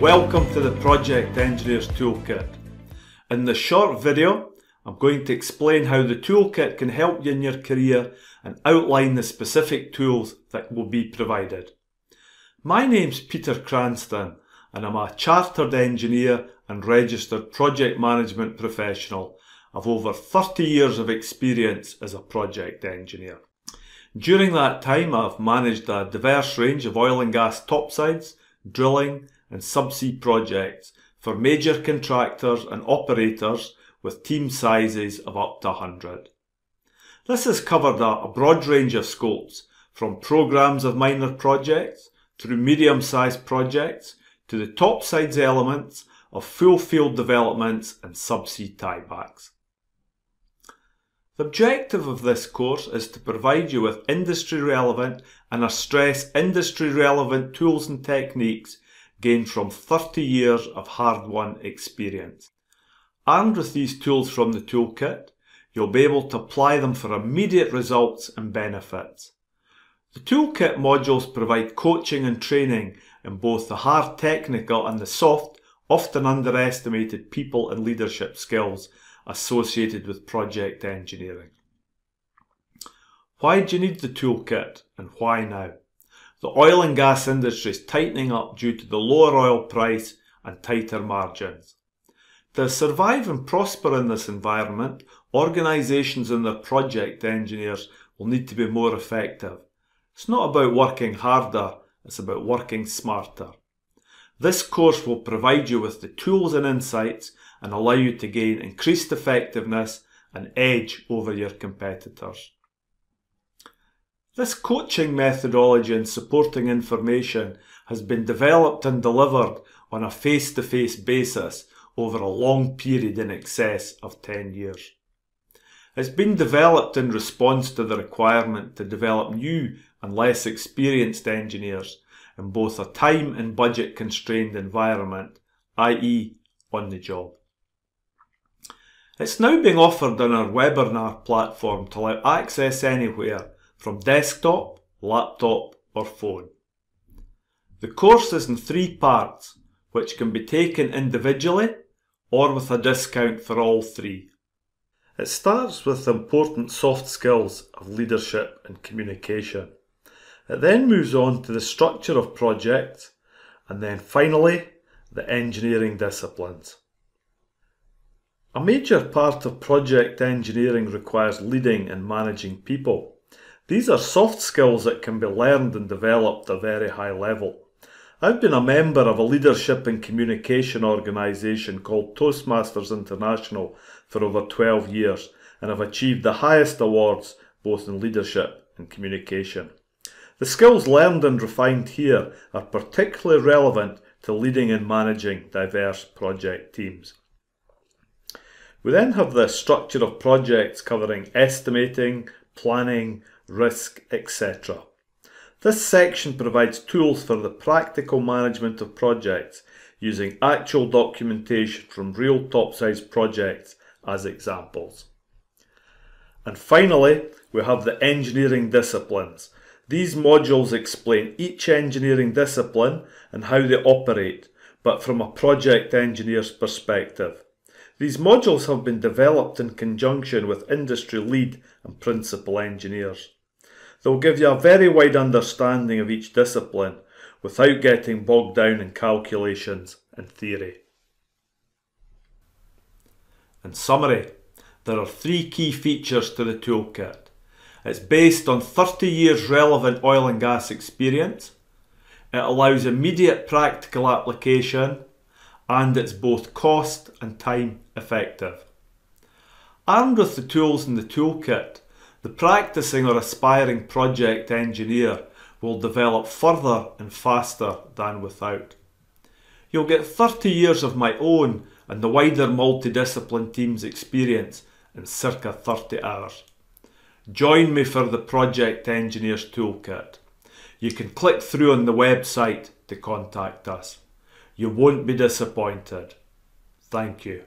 Welcome to the Project Engineers Toolkit. In this short video, I'm going to explain how the toolkit can help you in your career and outline the specific tools that will be provided. My name's Peter Cranston and I'm a chartered engineer and registered project management professional of over 30 years of experience as a project engineer. During that time I've managed a diverse range of oil and gas topsides, drilling and subsea projects for major contractors and operators with team sizes of up to 100. This has covered a, broad range of scopes, from programs of minor projects through medium-sized projects to the topsides elements of full field developments and subsea tiebacks. The objective of this course is to provide you with industry relevant and I stress industry relevant tools and techniques gained from 30 years of hard-won experience. Armed with these tools from the toolkit, you'll be able to apply them for immediate results and benefits. The toolkit modules provide coaching and training in both the hard technical and the soft, often underestimated people and leadership skills associated with project engineering. Why do you need the toolkit and why now? The oil and gas industry is tightening up due to the lower oil price and tighter margins. To survive and prosper in this environment, organisations and their project engineers will need to be more effective. It's not about working harder, it's about working smarter. This course will provide you with the tools and insights and allow you to gain increased effectiveness and edge over your competitors. This coaching methodology and supporting information has been developed and delivered on a face-to-face basis over a long period in excess of 10 years. It's been developed in response to the requirement to develop new and less experienced engineers in both a time and budget constrained environment, i.e. on the job. It's now being offered on our webinar platform to allow access anywhere from desktop, laptop or phone. The course is in three parts, which can be taken individually or with a discount for all three. It starts with the important soft skills of leadership and communication. It then moves on to the structure of projects and then finally the engineering disciplines. A major part of project engineering requires leading and managing people. These are soft skills that can be learned and developed at a very high level. I've been a member of a leadership and communication organisation called Toastmasters International for over 12 years and have achieved the highest awards both in leadership and communication. The skills learned and refined here are particularly relevant to leading and managing diverse project teams. We then have the structure of projects covering estimating, planning, risk, etc. This section provides tools for the practical management of projects using actual documentation from real topsides projects as examples. And finally, we have the engineering disciplines. These modules explain each engineering discipline and how they operate, but from a project engineer's perspective. These modules have been developed in conjunction with industry lead and principal engineers. They'll give you a very wide understanding of each discipline without getting bogged down in calculations and theory. In summary, there are three key features to the toolkit. It's based on 30 years relevant oil and gas experience, it allows immediate practical application, and it's both cost and time effective. Armed with the tools in the toolkit, the practicing or aspiring project engineer will develop further and faster than without. You'll get 30 years of my own and the wider multidiscipline team's experience in circa 30 hours. Join me for the Project Engineers Toolkit. You can click through on the website to contact us. You won't be disappointed. Thank you.